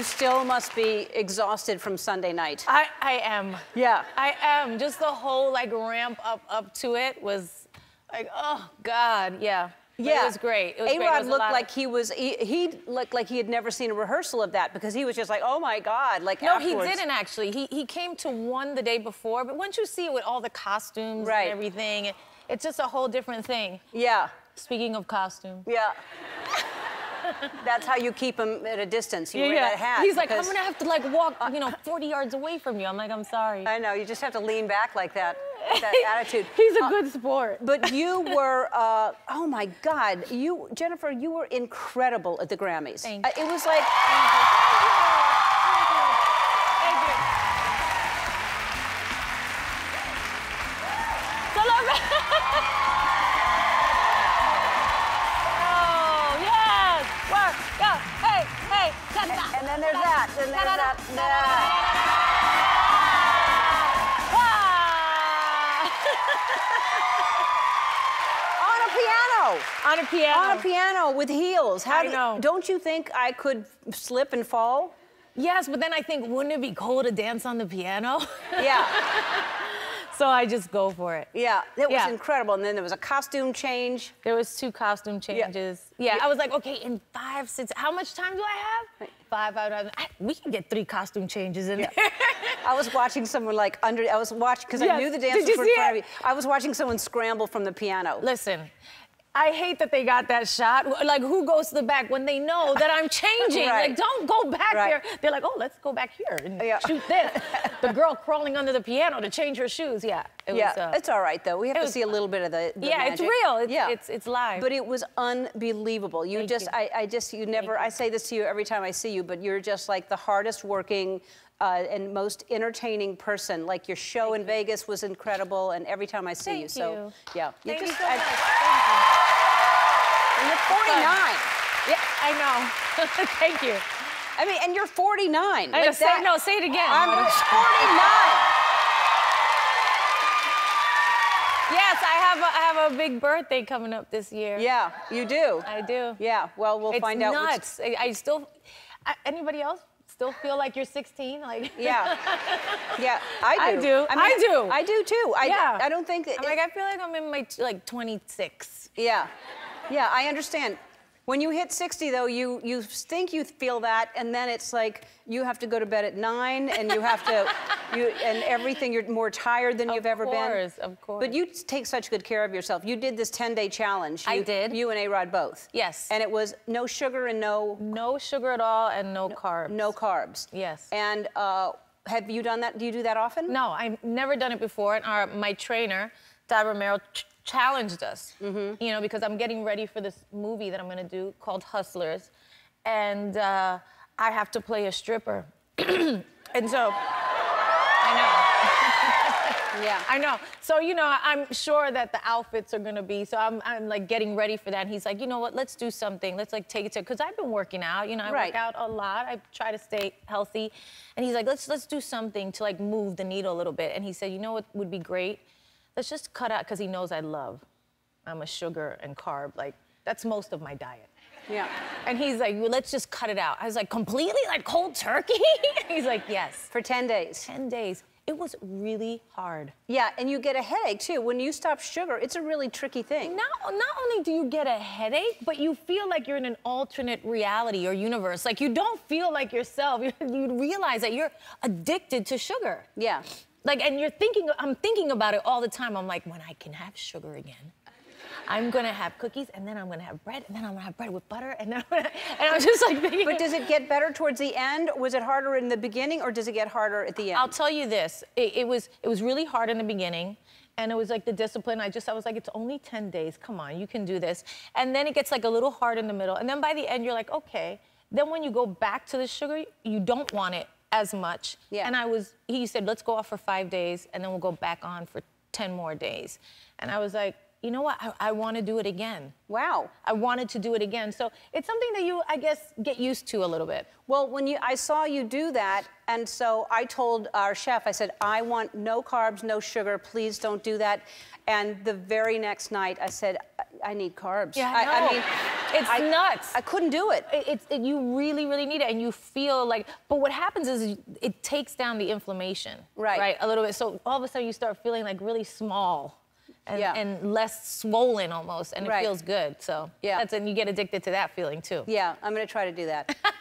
You still must be exhausted from Sunday night. I, I am. Yeah. I am. Just the whole like ramp up up to it was like, oh God, yeah. But Yeah, It was great. It was great. It A-Rod was looked like of- he was. He, he looked like he had never seen a rehearsal of that because he was just like, "Oh my God!" Like No, afterwards. he didn't actually. He he came to one the day before, but once you see it with all the costumes Right. and everything, it's just a whole different thing. Yeah, Speaking of costume. yeah. That's how you keep him at a distance. You wear that hat. He's like, I'm gonna have to like walk, you know, 40 yards away from you. I'm like, I'm sorry. I know. You just have to lean back like that. That attitude. He's a Uh, good sport. But you were, uh, oh my God, you, Jennifer, you were incredible at the Grammys. Thank Uh, it was like, On a piano. On a piano. On a piano with heels. How I do- know. Don't you think I could slip and fall? Yes, but then I think, wouldn't it be cool to dance on the piano? Yeah, so I just go for it. yeah. It was Yeah. incredible. And then there was a costume change. There was two costume changes. Yeah, I was like, okay, in five, six, how much time do I have? Five, five, five. I- We can get three costume changes in there. I was watching someone like under. I was watching because I knew the dancers were in front of me. I was watching someone scramble from the piano. Listen, I hate that they got that shot. Like, who goes to the back when they know that I'm changing? Right. Like, don't go back Right. there. They're like, oh, let's go back here and Yeah. shoot this. the girl crawling under the piano to change her shoes. Yeah, it yeah, was. Uh, it's all right though. We have to was see a little bit of the. the yeah, it's real. It's, yeah, it's it's live. But it was unbelievable. You Thank just, you. I, I just, you never. I say this to you every time I see you, but you're just like the hardest working. Uh, and most entertaining person. Like your show in Vegas was incredible, and every time I see you, Thank so yeah, you Thank you just, so I- much. 49. Yeah, I know. Thank you. I mean, and you're 49. I know, Like say, that- no, say it again. I'm 49. Yes, I have a, I have a big birthday coming up this year. Yeah, you do. I do. Yeah, well, we'll it's find out. which- nuts. I, I still. I, anybody else still feel like you're 16? Like. Yeah, yeah, I do. I do. do. I do. I do too. I, Yeah. I don't think. That I'm like, I feel like I'm in my like 26. yeah, yeah, I understand. When you hit 60, though, you you think you feel that, and then it's like you have to go to bed at nine, and you have to, you and everything. You're more tired than Of you've ever been. of course. of course. But you take such good care of yourself. You did this 10-day challenge. I You- did. You and A Rod both. Yes. And it was no sugar and no No sugar at all and no, carbs. no carbs. Yes. And uh, have you done that? Do you do that often? No, I've never done it before. And our, my trainer, Dodd Romero, challenged us. Mm-hmm. You know, because I'm getting ready for this movie that I'm going to do called Hustlers, and uh, I have to play a stripper. and so, I know. Yeah. I know. So, you know, I'm sure that the outfits are gonna be, so I'm, I'm like getting ready for that. And he's like, you know what, let's do something. Let's like take it to, because I've been working out, you know, I Right. work out a lot. I try to stay healthy. And he's like, let's, let's do something to like move the needle a little bit. And he said, you know what would be great? Let's just cut out, because he knows I love, I'm a sugar and carb, like, that's most of my diet. Yeah. And he's like, well, let's just cut it out. I was like, completely? Like cold turkey? he's like, yes. For 10 days. 10 days. It was really hard. Yeah, and you get a headache too. When you stop sugar, it's a really tricky thing. Not, not only do you get a headache, but you feel like you're in an alternate reality or universe. Like you don't feel like yourself. You, you realize that you're addicted to sugar. Yeah. Like, and you're thinking, I'm thinking about it all the time. I'm like, when I can have sugar again, I'm gonna have cookies, and then I'm gonna have bread, and then I'm gonna have bread with butter, and then I'm gonna, and I'm just like thinking. But does it get better towards the end? Was it harder in the beginning, or does it get harder at the end? I'll tell you this. It, it was it was really hard in the beginning. And it was like the discipline. I just I was like, it's only 10 days. Come on, you can do this. And then it gets like a little hard in the middle. And then by the end, you're like, okay. Then when you go back to the sugar, you don't want it as much. Yeah. And I was, he said, let's go off for five days and then we'll go back on for 10 more days. And I was like, you know what? I, I want to do it again. wow. I wanted to do it again. So it's something that you, I guess, get used to a little bit. Well, when you, I saw you do that, and so I told our chef, I said, I want no carbs, no sugar. Please don't do that. And the very next night, I said, I, I need carbs. Yeah, I I, know. mean, It's I, nuts. I couldn't do it. It- it's it, you really really need it and you feel like but what happens is it takes down the inflammation Right. right a little bit so all of a sudden you start feeling like really small and, Yeah. and less swollen almost and it feels good so Yeah. that's and you get addicted to that feeling too Yeah, I'm gonna try to do that.